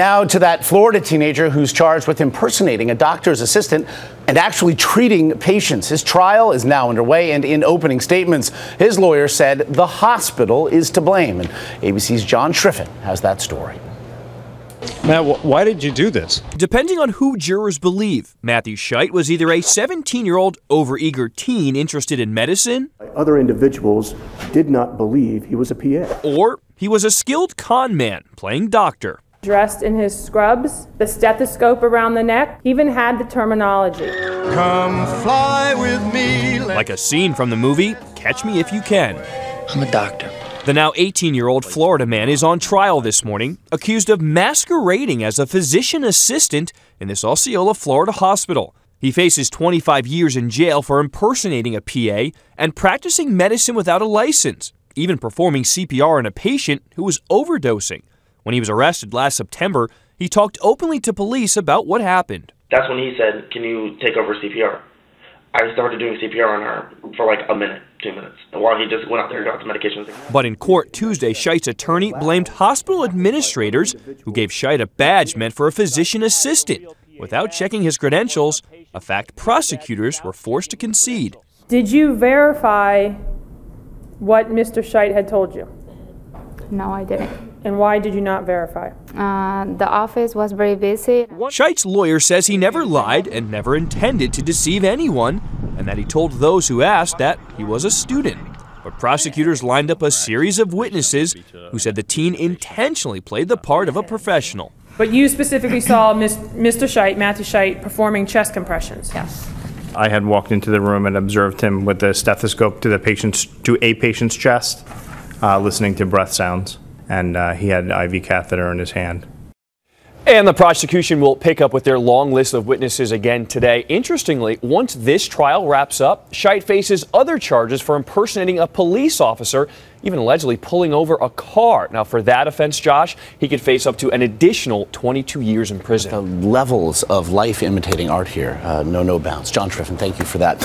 Now to that Florida teenager who's charged with impersonating a doctor's assistant and actually treating patients. His trial is now underway, and in opening statements, his lawyer said the hospital is to blame. And ABC's John Schriffen has that story. Matt, why did you do this? Depending on who jurors believe, Matthew Scheidt was either a 17 year old overeager teen interested in medicine, other individuals did not believe he was a PA, or he was a skilled con man playing doctor dressed in his scrubs, the stethoscope around the neck, even had the terminology. Come fly with me. Like a scene from the movie Catch Me If You Can. I'm a doctor. The now 18 year old Florida man is on trial this morning, accused of masquerading as a physician assistant in this Osceola, Florida hospital. He faces 25 years in jail for impersonating a PA and practicing medicine without a license, even performing CPR on a patient who was overdosing. When he was arrested last September, he talked openly to police about what happened. That's when he said, Can you take over CPR? I started doing CPR on her for like a minute, two minutes, while he just went out there and got the medications. But in court Tuesday, Scheidt's attorney blamed hospital administrators who gave Scheidt a badge meant for a physician assistant without checking his credentials, a fact prosecutors were forced to concede. Did you verify what Mr. Scheidt had told you? No, I didn't. And why did you not verify? Uh, the office was very busy. Scheidt's lawyer says he never lied and never intended to deceive anyone, and that he told those who asked that he was a student. But prosecutors lined up a series of witnesses who said the teen intentionally played the part of a professional. But you specifically saw Mr. Scheidt, Matthew Scheidt, performing chest compressions. Yes. I had walked into the room and observed him with the stethoscope to the patient's to a patient's chest, uh, listening to breath sounds and uh, he had an IV catheter in his hand. And the prosecution will pick up with their long list of witnesses again today. Interestingly, once this trial wraps up, Scheidt faces other charges for impersonating a police officer, even allegedly pulling over a car. Now, for that offense, Josh, he could face up to an additional 22 years in prison. The levels of life imitating art here, uh, no, no bounds. John Schriffen, thank you for that.